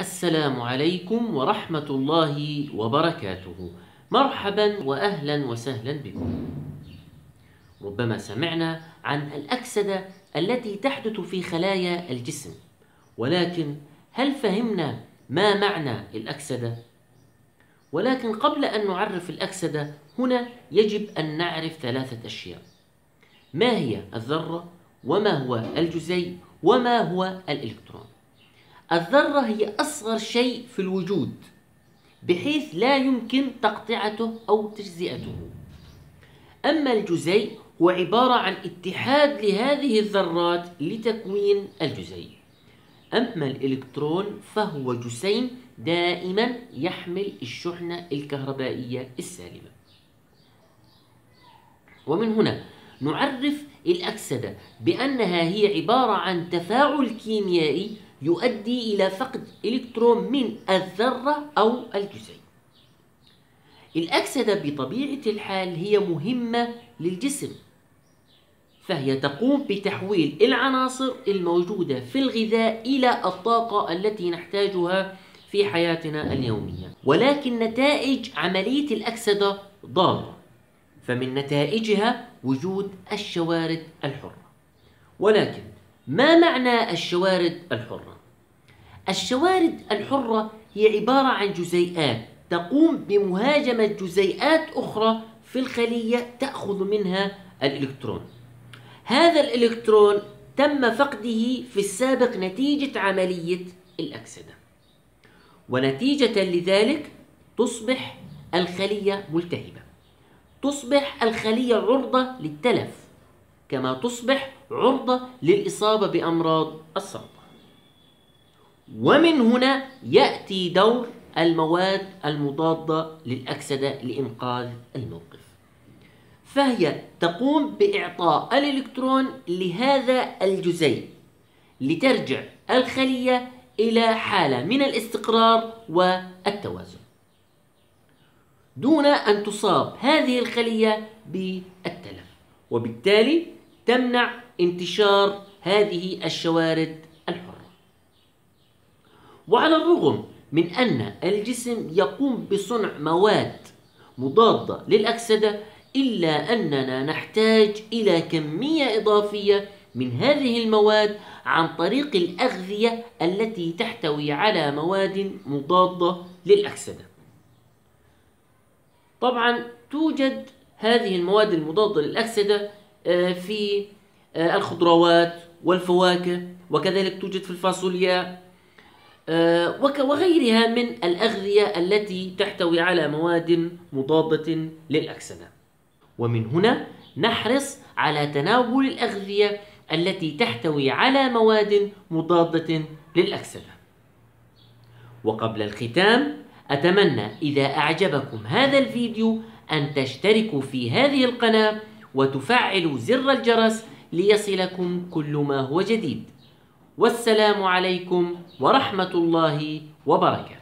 السلام عليكم ورحمة الله وبركاته. مرحبا وأهلا وسهلا بكم. ربما سمعنا عن الأكسدة التي تحدث في خلايا الجسم. ولكن هل فهمنا ما معنى الأكسدة؟ ولكن قبل أن نعرف الأكسدة هنا يجب أن نعرف ثلاثة أشياء. ما هي الذرة؟ وما هو الجزيء؟ وما هو الإلكترون؟ الذرة هي أصغر شيء في الوجود بحيث لا يمكن تقطعته أو تجزئته. أما الجزيء هو عبارة عن اتحاد لهذه الذرات لتكوين الجزيء. أما الإلكترون فهو جسيم دائما يحمل الشحنة الكهربائية السالبة. ومن هنا نعرف الأكسدة بأنها هي عبارة عن تفاعل كيميائي يؤدي إلى فقد إلكترون من الذرة أو الجزيء. الأكسدة بطبيعة الحال هي مهمة للجسم فهي تقوم بتحويل العناصر الموجودة في الغذاء إلى الطاقة التي نحتاجها في حياتنا اليومية. ولكن نتائج عملية الأكسدة ضارة فمن نتائجها وجود الشوارد الحرة. ولكن ما معنى الشوارد الحرة؟ الشوارد الحرة هي عبارة عن جزيئات تقوم بمهاجمة جزيئات أخرى في الخلية تأخذ منها الإلكترون. هذا الإلكترون تم فقده في السابق نتيجة عملية الأكسدة. ونتيجة لذلك تصبح الخلية ملتهبة. تصبح الخلية عرضة للتلف. كما تصبح عرضة للإصابة بأمراض السرطان. ومن هنا يأتي دور المواد المضادة للأكسدة لإنقاذ الموقف. فهي تقوم بإعطاء الإلكترون لهذا الجزيء لترجع الخلية إلى حالة من الاستقرار والتوازن. دون أن تصاب هذه الخلية بالتلف. وبالتالي تمنع انتشار هذه الشوارد الحرة. وعلى الرغم من أن الجسم يقوم بصنع مواد مضادة للأكسدة إلا أننا نحتاج إلى كمية إضافية من هذه المواد عن طريق الأغذية التي تحتوي على مواد مضادة للأكسدة. طبعا توجد هذه المواد المضادة للأكسدة في آه، الخضروات والفواكه وكذلك توجد في الفاصوليا. آه، وغيرها من الأغذية التي تحتوي على مواد مضادة للأكسدة ومن هنا نحرص على تناول الأغذية التي تحتوي على مواد مضادة للأكسدة وقبل الختام أتمنى إذا أعجبكم هذا الفيديو أن تشتركوا في هذه القناة وتفعلوا زر الجرس ليصلكم كل ما هو جديد. والسلام عليكم ورحمة الله وبركاته.